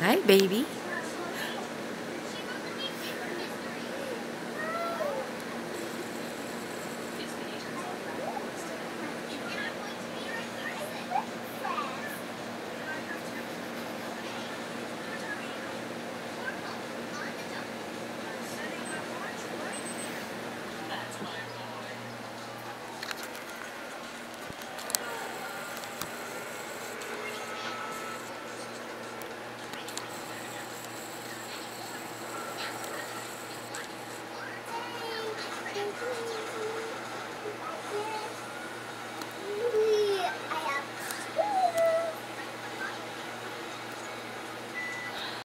Hi, baby.